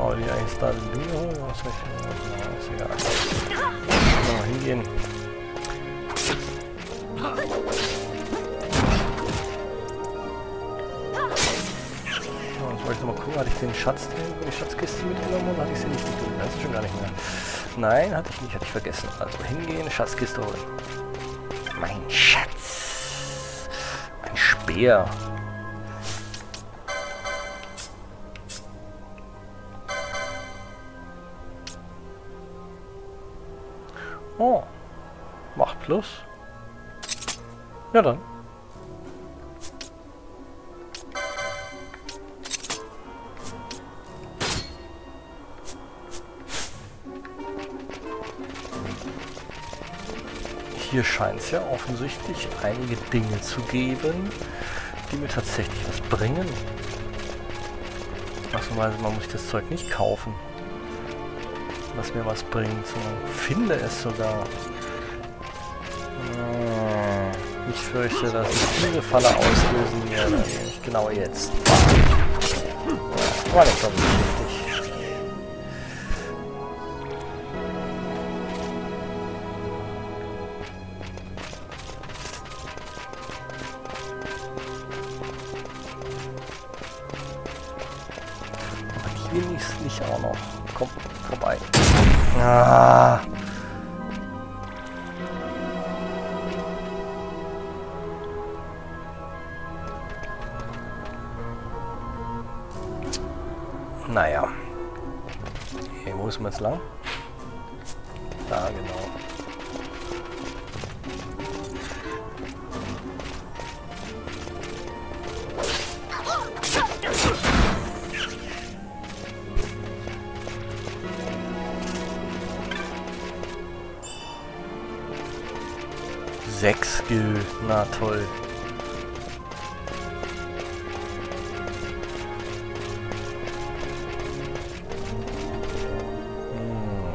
Oh, die eigentlich da Dinge holen? Was soll ich? Ja, ist egal. Mal hingehen. Oh, jetzt wollte ich noch mal gucken, hatte ich den Schatz, die Schatzkiste mitgenommen oder hatte ich sie nicht mitgenommen? Das ist schon gar nicht mehr. Nein, hatte ich nicht, hatte ich vergessen. Also hingehen, Schatzkiste holen. Mein Schatz. Ein Speer. Oh. Macht plus. Ja dann. Hier scheint es ja offensichtlich einige Dinge zu geben, die mir tatsächlich was bringen. Ausnahmsweise, man muss das Zeug nicht kaufen was mir was bringt, sondern finde es sogar. Ah, ich fürchte, dass ich diese Falle auslösen werde. Genau jetzt. War das 6 Skill. Na toll. Hm.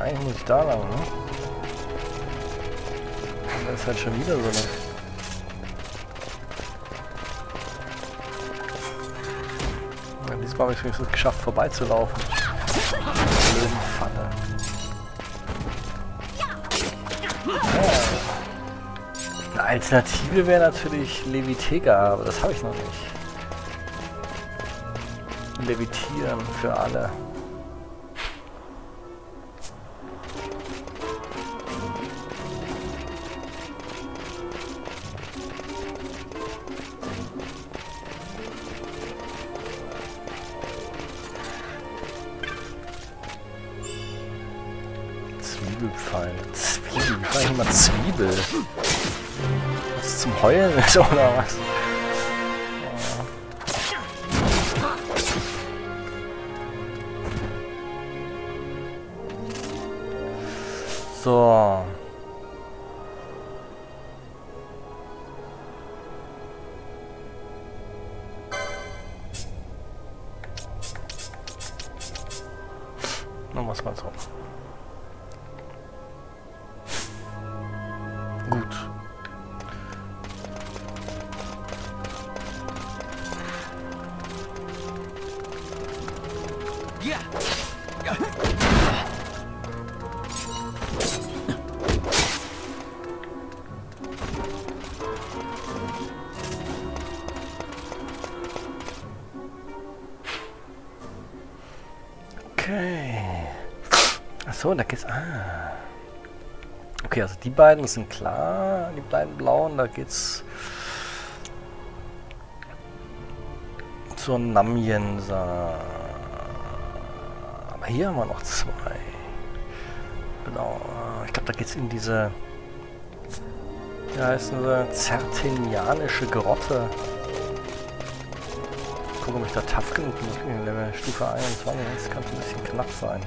Eigentlich muss ich da lang, ne? Das ist halt schon wieder so eine diesmal habe ich es geschafft, vorbeizulaufen. Blöden Pfanne. Alternative wäre natürlich Levitega, aber das habe ich noch nicht. Levitieren für alle. Zwiebelpfeil. Zwiebel. Ich immer Zwiebel. Zum Heulen ist oder was? So. Okay. Achso, da geht's. Ah. Okay, also die beiden sind klar, die beiden blauen, da geht's zur Namjensa. Aber hier haben wir noch zwei. Genau, ich glaube, da geht's in diese, wie heißen sie, Zertinianische Grotte. Gucken, ob ich da tough genug bin. in Level Stufe 21, das kann ein bisschen knapp sein.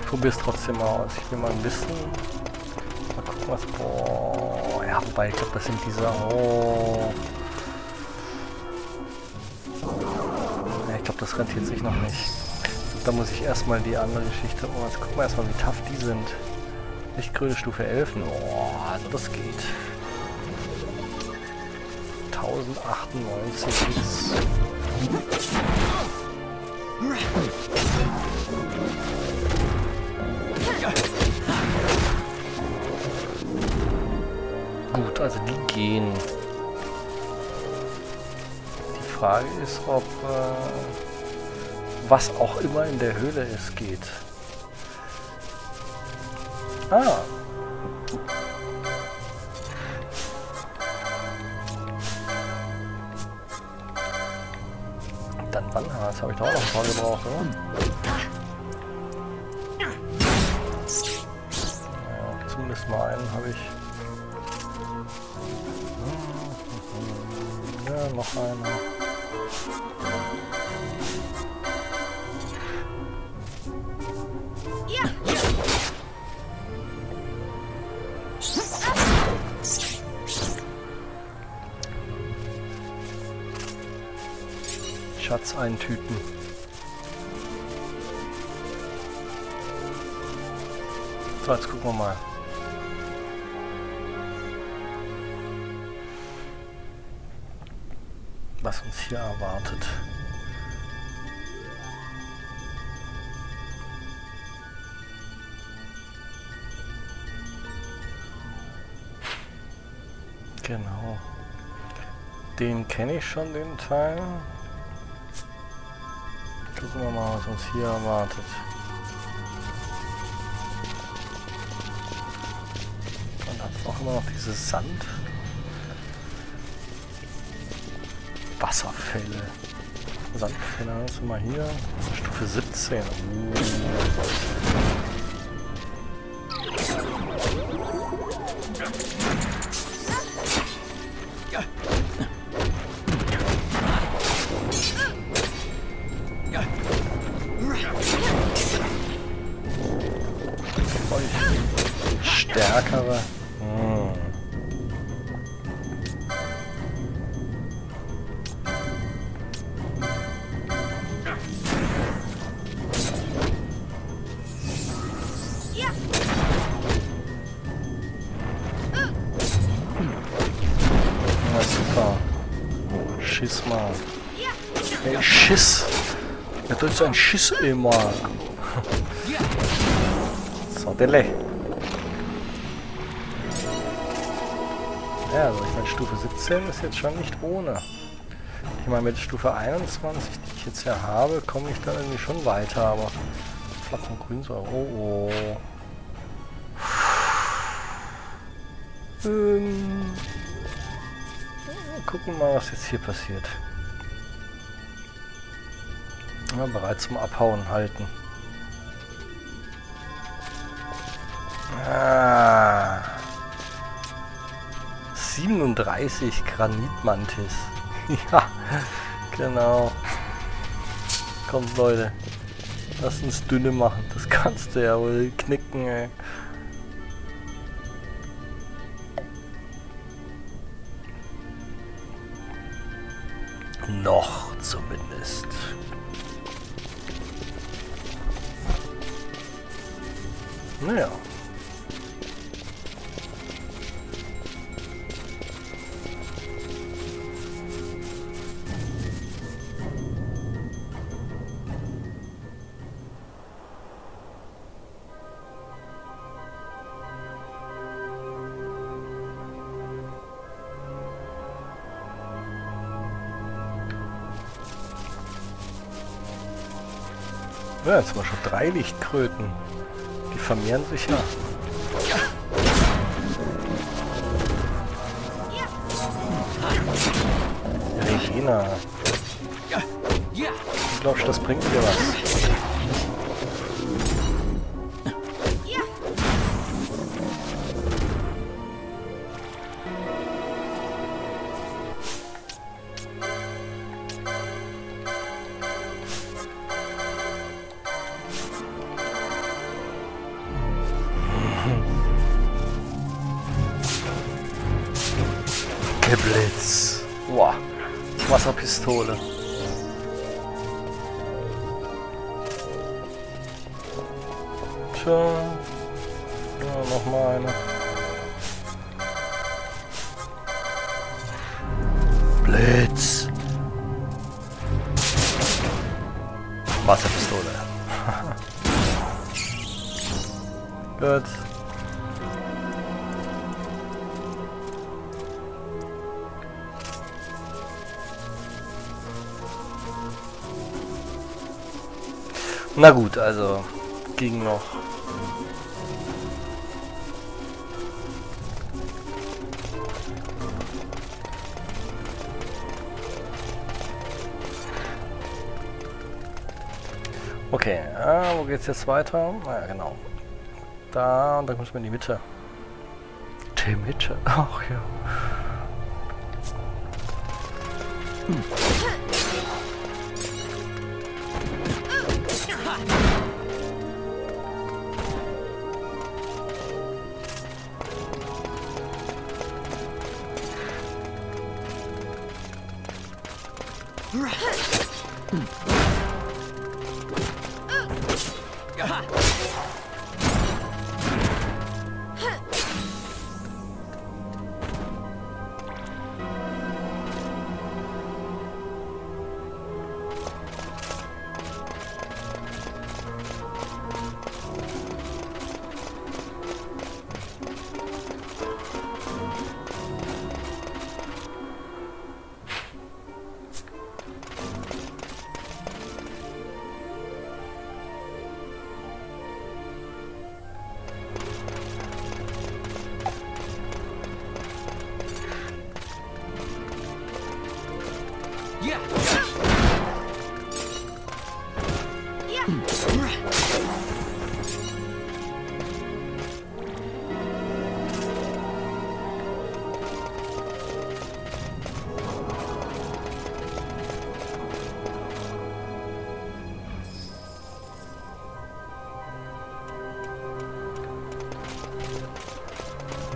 Ich probiere es trotzdem aus. Ich will mal ein bisschen. Mal gucken, was. Boah, ja, wobei, ich glaube, das sind diese... Oh. Ja, ich glaube, das rentiert sich noch nicht. Da muss ich erstmal die andere Geschichte... Oh, jetzt gucken wir erstmal, wie tough die sind. Lichtgrüne Stufe 11. Oh, also das geht. 1098 Hits. Gut, also die gehen. Die Frage ist, ob äh, was auch immer in der Höhle ist, geht. Ah. Dann wann? Das habe ich doch auch noch ein paar gebraucht, oder? Ja, zumindest mal einen habe ich. Ja, noch einen. Schatz eintüten. So, jetzt gucken wir mal. Hier erwartet. Genau. Den kenne ich schon, den Teil. Gucken wir mal, was uns hier erwartet. Dann hat es auch immer noch dieses Sand. Wasserfälle. Sandfälle, das ist mal hier. Stufe 17. Uh. So ein Schiss immer. So, Dele. Ja, also ich meine, Stufe 17 ist jetzt schon nicht ohne. Ich meine, mit Stufe 21, die ich jetzt ja habe, komme ich dann irgendwie schon weiter, aber Flach und Grünsäure, oh oh. Ähm, gucken mal, was jetzt hier passiert. Ja, bereit zum Abhauen halten. Ah. 37 Granitmantis. ja, genau. Kommt Leute. Lass uns dünne machen. Das kannst du ja wohl knicken, ey. Noch Naja. Ja, jetzt haben wir schon drei Lichtkröten. Vermehren sich ja. Regina. Du glaubst, das bringt dir was? Blitz. Boah. Wasserpistole. Tja. Ja, nochmal eine. Blitz. Wasserpistole. Gut. Na gut, also ging noch. Okay, äh, wo geht's jetzt weiter? Na ja, genau. Da, und dann kommt man in die Mitte. Die Mitte? Ach ja. Hm. Right.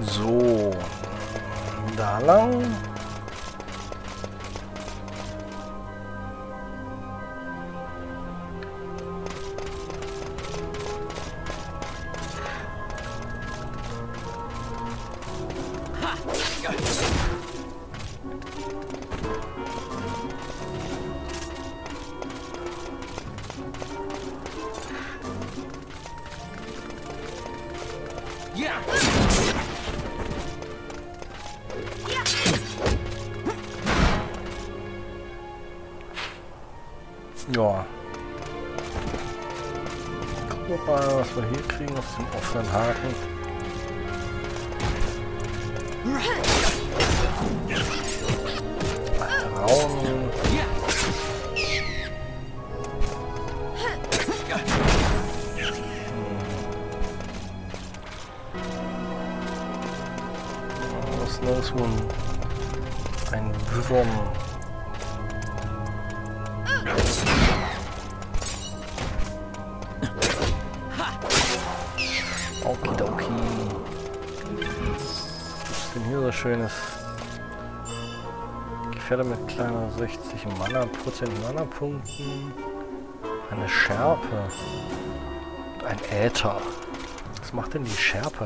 So. Da lang. Ja. Gucken mal, was wir hier kriegen aus dem offenen Haken. 60 Mana, Prozent Mana-Punkten. Eine Schärpe. Und ein Äther. Was macht denn die Schärpe?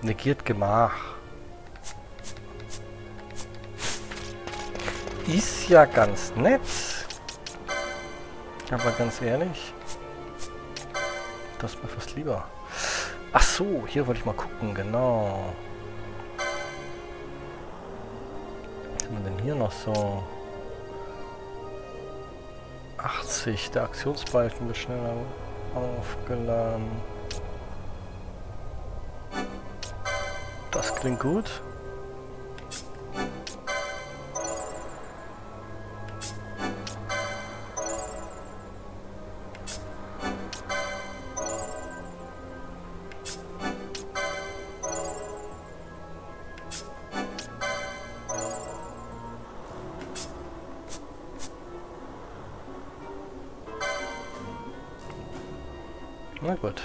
Negiert Gemach. Ist ja ganz nett. Aber ganz ehrlich, das ist mir fast lieber. Ach so, hier wollte ich mal gucken, genau. Hier noch so? 80, der Aktionsbalken wird schneller aufgeladen. Das klingt gut. Na gut.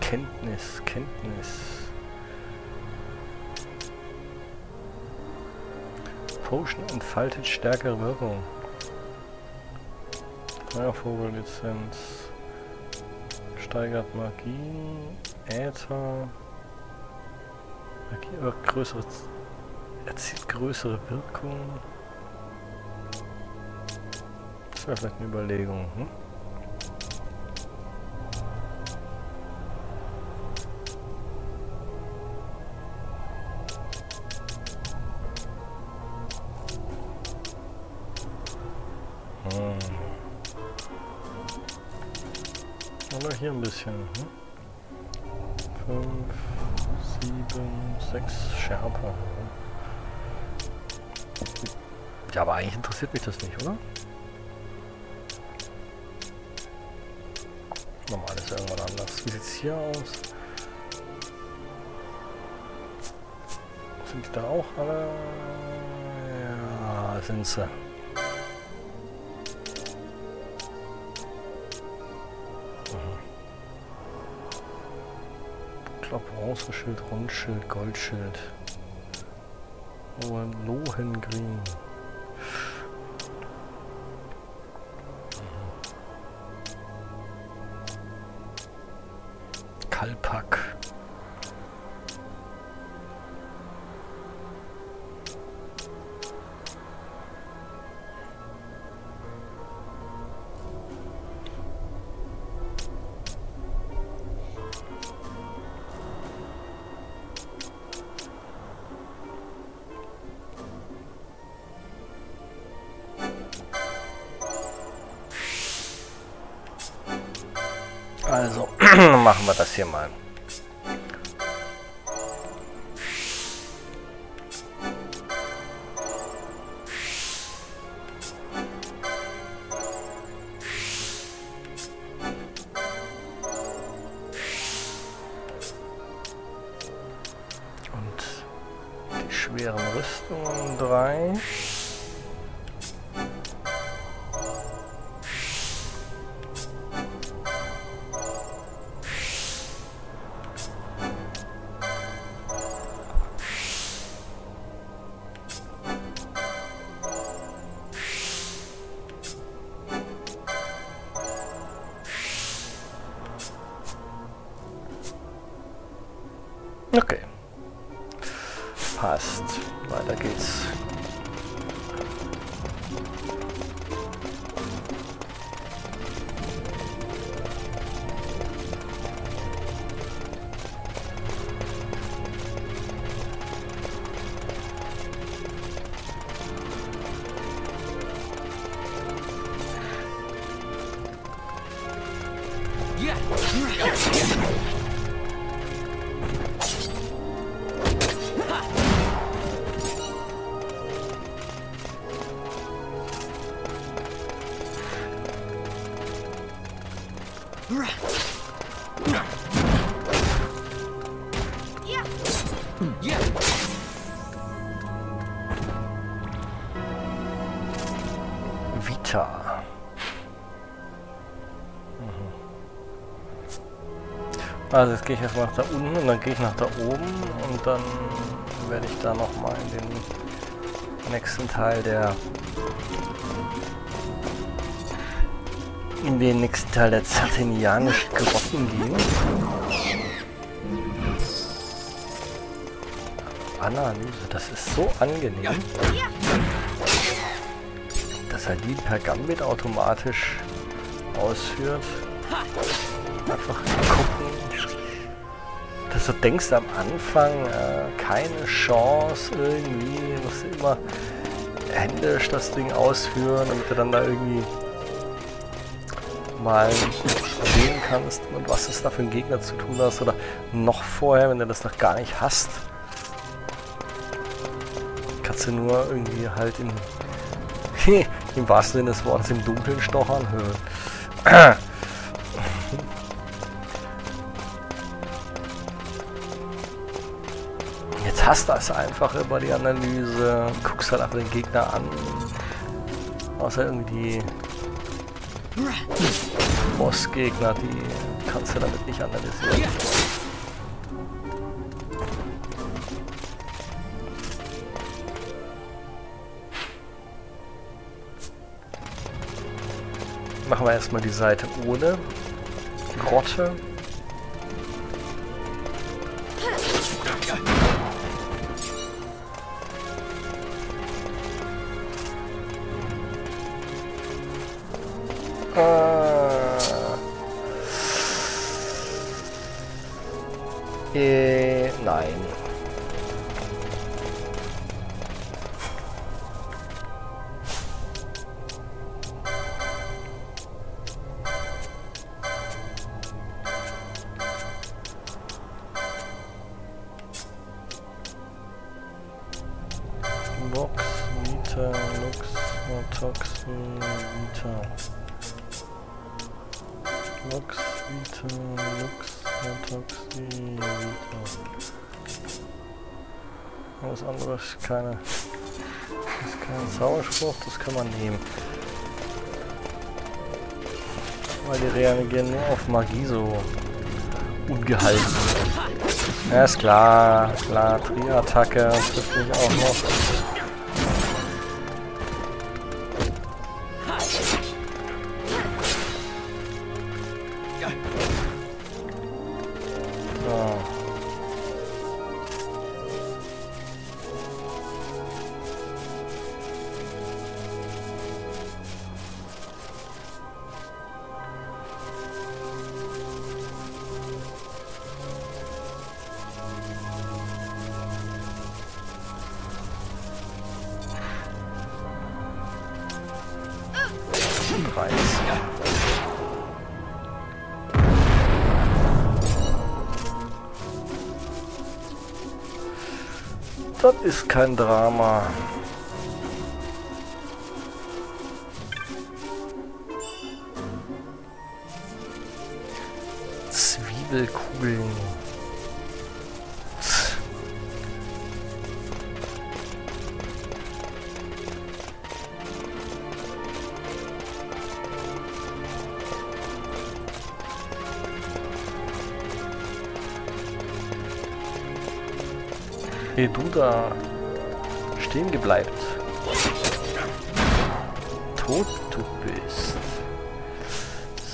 Kenntnis, Kenntnis. Potion entfaltet stärkere Wirkung. Feuervogellizenz. Steigert Magie. Äther. Magie wirkt größere. Erzielt größere Wirkung. Das wäre vielleicht eine Überlegung. Hm? Aber hier ein bisschen. Hm? 5, 7, 6 Schärpe. Ja, aber eigentlich interessiert mich das nicht, oder? Normal ist irgendwann anders. Wie sieht es hier aus? Sind die da auch alle? Ja, sind sie. Bronzeschild, Rundschild, Goldschild. Oh, Lohengrin. Machen wir Passt. Weiter geht's. Vita. Mhm. Also jetzt gehe ich erstmal nach da unten und dann gehe ich nach da oben und dann werde ich da nochmal in den nächsten Teil der in den nächsten Teil der Zartenianischen Grotten gehen. Analyse, das ist so angenehm, die per Gambit automatisch ausführt. Einfach gucken, dass du denkst am Anfang, äh, keine Chance irgendwie, musst du immer händisch das Ding ausführen, damit du dann da irgendwie mal sehen kannst, und was es da für ein Gegner zu tun hast oder noch vorher, wenn du das noch gar nicht hast. Kannst du nur irgendwie halt im, wahrsten Sinne des Wortes im Dunkeln stochern hören. Jetzt hast du es einfach über die Analyse, guckst halt einfach den Gegner an, außer irgendwie Bossgegner, die kannst du damit nicht analysieren. Machen wir erstmal die Seite ohne Grotte. Lux, Toxin, Vita. Was anderes, keine. Das ist kein Zauberspruch, das kann man nehmen. Weil die reagieren nur auf Magie so ungehalten. Ja, ist klar, klar, Tri-Attacke trifft mich auch noch. Das ist kein Drama. Bruder stehen gebleibt. Tot du bist.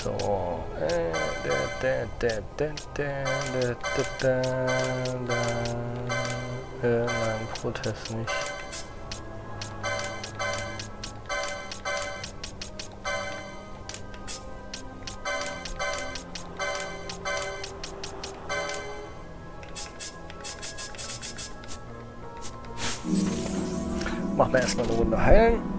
So. Äh, Nein, Protest nicht. man.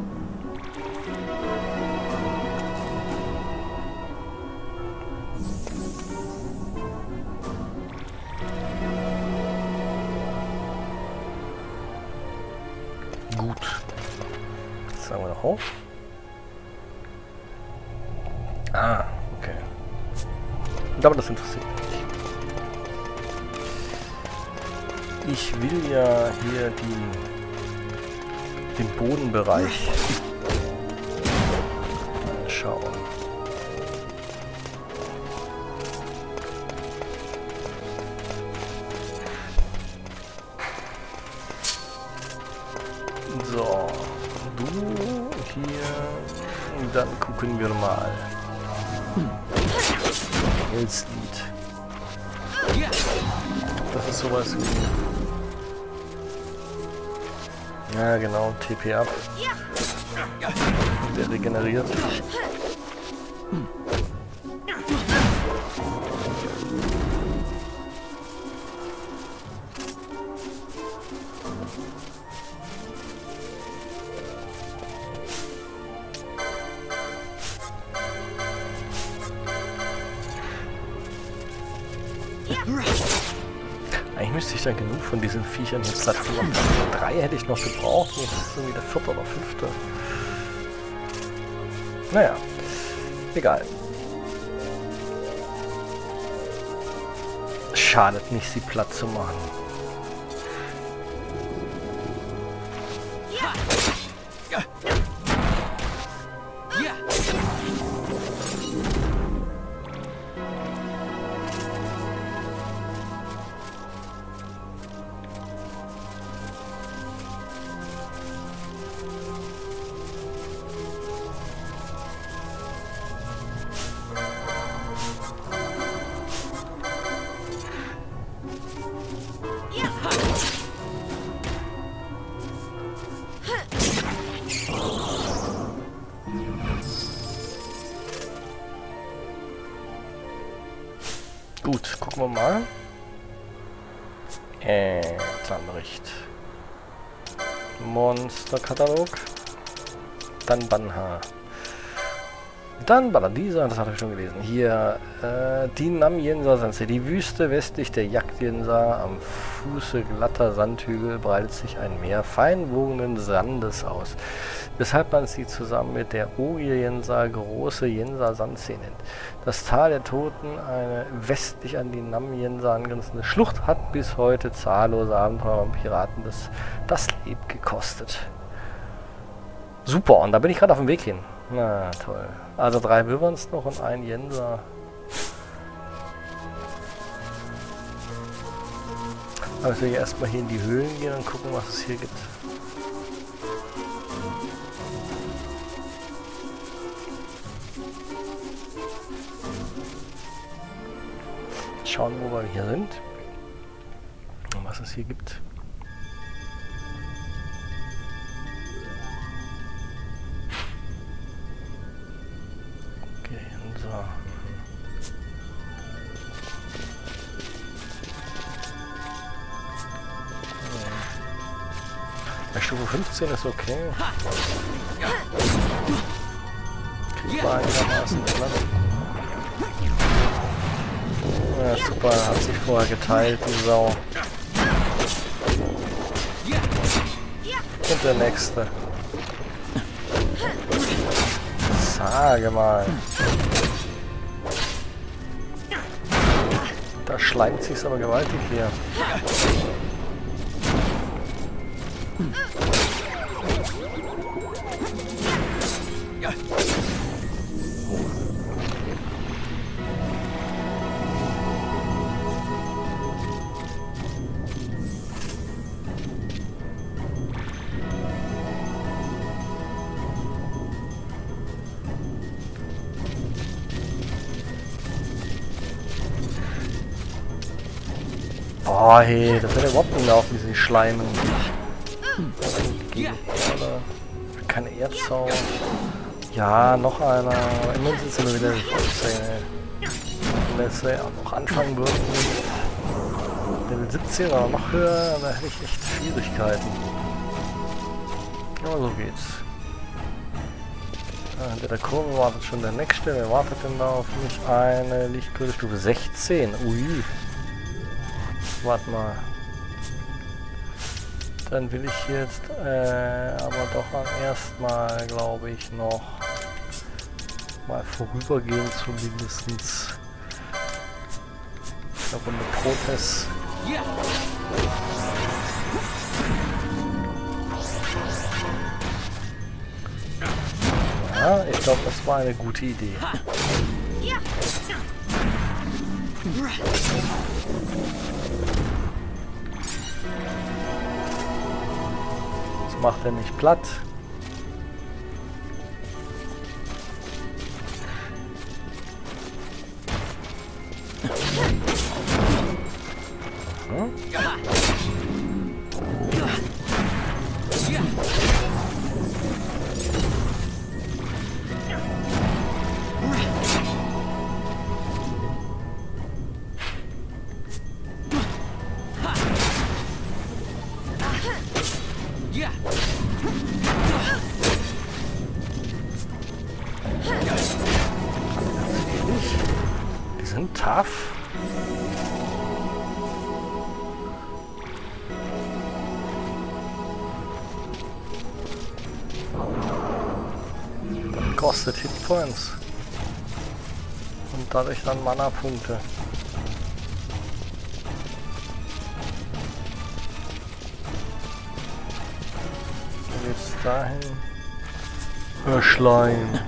Den Bodenbereich schauen. So, du hier, dann gucken wir mal. Hellslied. Das ist sowas wie ja, genau, TP ab. Der regeneriert. Eigentlich müsste ich dann genug von diesen Viechern hier platt. Drei hätte ich noch gebraucht, jetzt ist irgendwie der vierte oder fünfte. Naja, egal. Schadet nicht, sie platt zu machen. Gut, Monsterkatalog. Dann Banha. Dann Baladisa, das hatte ich schon gelesen. Hier, äh, die Namjensa Sensei. Die Wüste westlich der Jagdjensa am Fuße glatter Sandhügel breitet sich ein Meer feinwogenden Sandes aus, weshalb man sie zusammen mit der Ogier-Jensa große Jensa-Sandsee nennt. Das Tal der Toten, eine westlich an die Namjensa angrenzende Schlucht, hat bis heute zahllose Abenteurer und Piraten das, das Leben gekostet. Super, und da bin ich gerade auf dem Weg hin. Na, toll. Also drei Wyverns noch und ein Jenser. Aber ich will erstmal hier in die Höhlen gehen und gucken, was es hier gibt. Schauen, wo wir hier sind. Und was es hier gibt. Bei Stufe 15 ist okay. Kriegen wir einigermaßen. Ja, super, hat sich vorher geteilt, die Sau. Und der nächste. Sage mal. Da schleimt sich's aber gewaltig hier. Oh hey, das wird ja überhaupt nicht laufen, diese Schleimen. Oder keine Erdsau. Ja, noch einer. Immerhin sind wieder Vollzähne. Wenn wir jetzt auch noch anfangen würden, Level 17 oder noch höher, da hätte ich echt Schwierigkeiten. Aber so geht's. Ah, hinter der Kurve wartet schon der nächste. Wer wartet denn da auf mich? Eine Lichtkurve 16. Ui. Warte mal. Dann will ich jetzt äh, aber doch erstmal, glaube ich, noch mal vorübergehen zumindest eine Runde Protest. Ja, ich glaube, das war eine gute Idee. Macht er nicht platt. Kostet Hitpoints. Und dadurch dann Mana-Punkte. Jetzt dahin. Verschleim.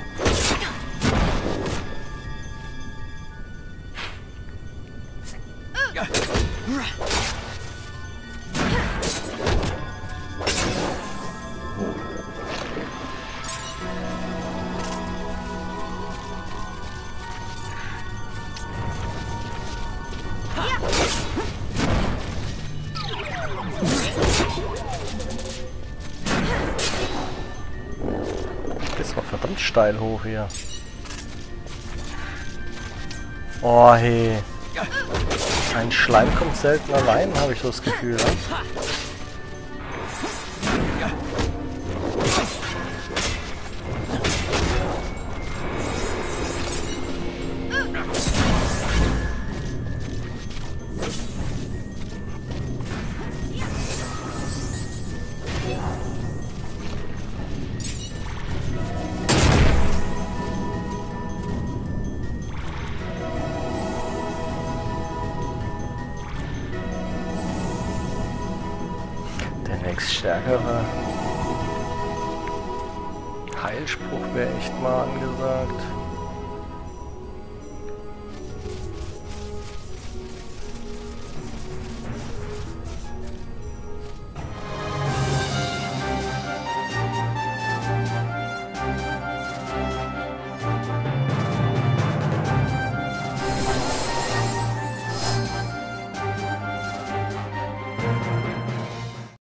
Steil hoch hier. Oh hey. Ein Schleim kommt selten allein, habe ich das Gefühl. Ne? Stärkere Heilspruch